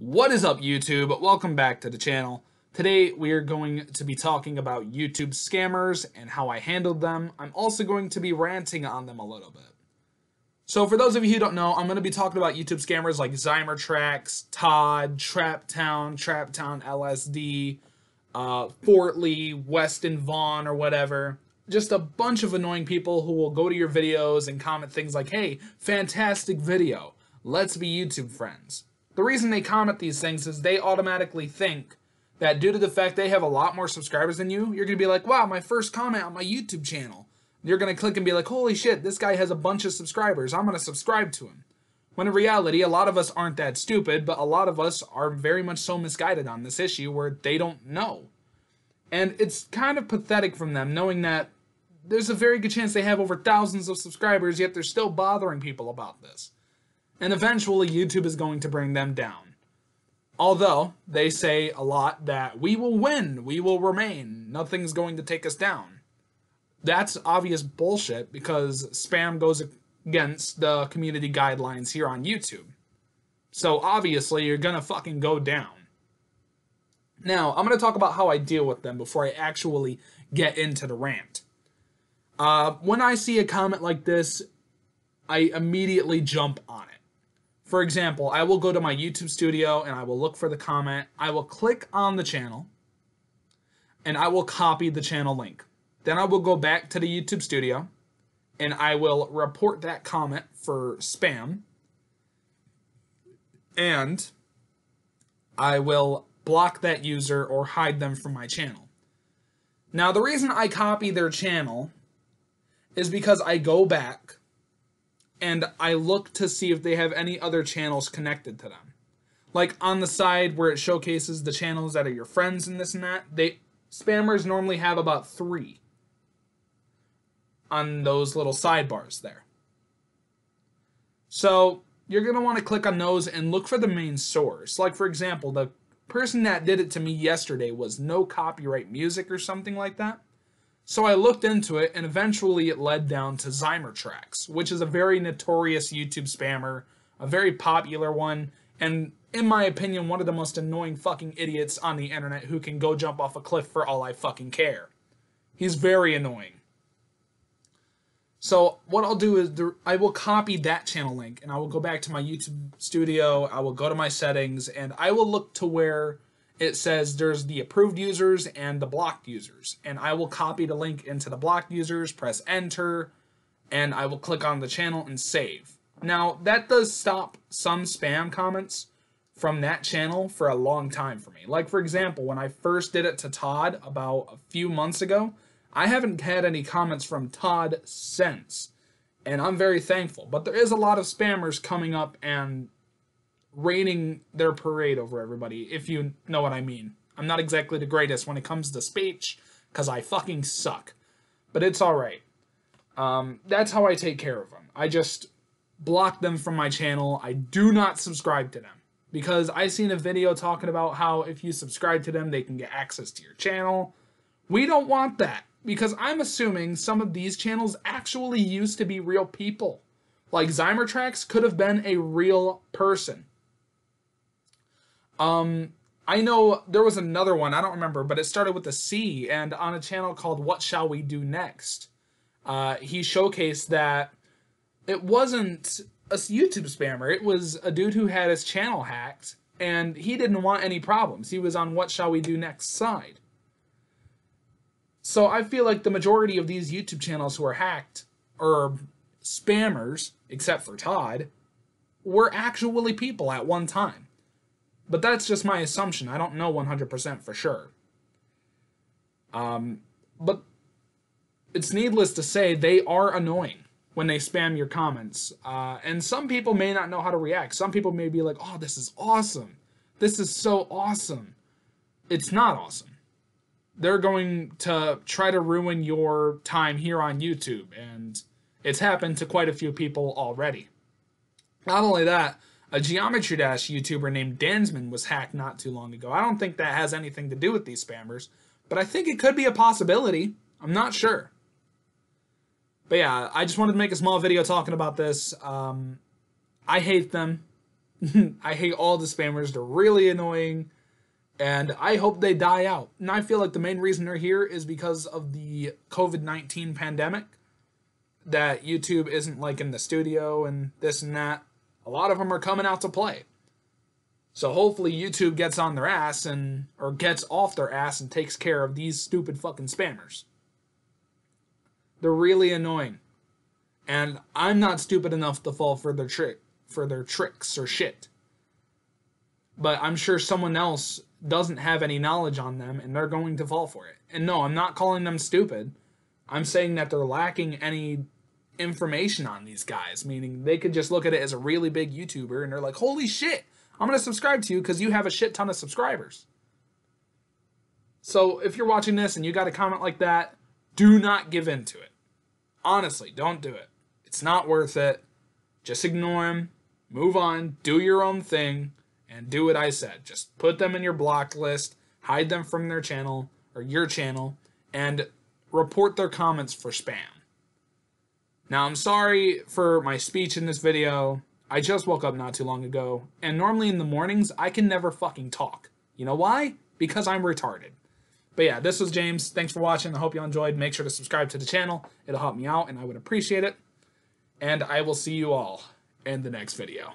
What is up, YouTube? Welcome back to the channel. Today, we are going to be talking about YouTube scammers and how I handled them. I'm also going to be ranting on them a little bit. So for those of you who don't know, I'm going to be talking about YouTube scammers like Zymertrax, Todd, Traptown, Traptown LSD, uh, Fort Lee, Weston Vaughn, or whatever. Just a bunch of annoying people who will go to your videos and comment things like, hey, fantastic video. Let's be YouTube friends. The reason they comment these things is they automatically think that due to the fact they have a lot more subscribers than you, you're going to be like, wow, my first comment on my YouTube channel. You're going to click and be like, holy shit, this guy has a bunch of subscribers. I'm going to subscribe to him. When in reality, a lot of us aren't that stupid, but a lot of us are very much so misguided on this issue where they don't know. And it's kind of pathetic from them knowing that there's a very good chance they have over thousands of subscribers, yet they're still bothering people about this and eventually YouTube is going to bring them down. Although they say a lot that we will win, we will remain, nothing's going to take us down. That's obvious bullshit because spam goes against the community guidelines here on YouTube. So obviously you're gonna fucking go down. Now, I'm gonna talk about how I deal with them before I actually get into the rant. Uh, when I see a comment like this, I immediately jump on it. For example, I will go to my YouTube studio and I will look for the comment. I will click on the channel and I will copy the channel link. Then I will go back to the YouTube studio and I will report that comment for spam and I will block that user or hide them from my channel. Now, the reason I copy their channel is because I go back and I look to see if they have any other channels connected to them. Like on the side where it showcases the channels that are your friends and this and that, they spammers normally have about three on those little sidebars there. So you're going to want to click on those and look for the main source. Like for example, the person that did it to me yesterday was no copyright music or something like that. So I looked into it, and eventually it led down to Zymertrax, which is a very notorious YouTube spammer, a very popular one, and in my opinion, one of the most annoying fucking idiots on the internet who can go jump off a cliff for all I fucking care. He's very annoying. So what I'll do is I will copy that channel link and I will go back to my YouTube studio, I will go to my settings, and I will look to where it says there's the approved users and the blocked users. And I will copy the link into the blocked users, press enter, and I will click on the channel and save. Now, that does stop some spam comments from that channel for a long time for me. Like, for example, when I first did it to Todd about a few months ago, I haven't had any comments from Todd since. And I'm very thankful. But there is a lot of spammers coming up and raining their parade over everybody, if you know what I mean. I'm not exactly the greatest when it comes to speech, because I fucking suck. But it's alright. Um, that's how I take care of them. I just block them from my channel. I do not subscribe to them. Because I seen a video talking about how if you subscribe to them, they can get access to your channel. We don't want that. Because I'm assuming some of these channels actually used to be real people. Like Zymertrax could have been a real person. Um, I know there was another one, I don't remember, but it started with a C, and on a channel called What Shall We Do Next, uh, he showcased that it wasn't a YouTube spammer, it was a dude who had his channel hacked, and he didn't want any problems. He was on What Shall We Do Next side. So I feel like the majority of these YouTube channels who are hacked, or spammers, except for Todd, were actually people at one time. But that's just my assumption. I don't know 100% for sure. Um, but it's needless to say, they are annoying when they spam your comments. Uh, and some people may not know how to react. Some people may be like, oh, this is awesome. This is so awesome. It's not awesome. They're going to try to ruin your time here on YouTube. And it's happened to quite a few people already. Not only that, a Geometry Dash YouTuber named Danzmen was hacked not too long ago. I don't think that has anything to do with these spammers, but I think it could be a possibility. I'm not sure. But yeah, I just wanted to make a small video talking about this. Um, I hate them. I hate all the spammers. They're really annoying. And I hope they die out. And I feel like the main reason they're here is because of the COVID 19 pandemic. That YouTube isn't like in the studio and this and that. A lot of them are coming out to play. So hopefully YouTube gets on their ass and or gets off their ass and takes care of these stupid fucking spammers. They're really annoying. And I'm not stupid enough to fall for their trick for their tricks or shit. But I'm sure someone else doesn't have any knowledge on them and they're going to fall for it. And no, I'm not calling them stupid. I'm saying that they're lacking any information on these guys, meaning they could just look at it as a really big YouTuber and they're like, holy shit, I'm going to subscribe to you because you have a shit ton of subscribers. So if you're watching this and you got a comment like that, do not give in to it. Honestly, don't do it. It's not worth it. Just ignore them, move on, do your own thing, and do what I said. Just put them in your block list, hide them from their channel or your channel, and report their comments for spam. Now, I'm sorry for my speech in this video. I just woke up not too long ago, and normally in the mornings, I can never fucking talk. You know why? Because I'm retarded. But yeah, this was James. Thanks for watching. I hope you enjoyed. Make sure to subscribe to the channel. It'll help me out, and I would appreciate it. And I will see you all in the next video.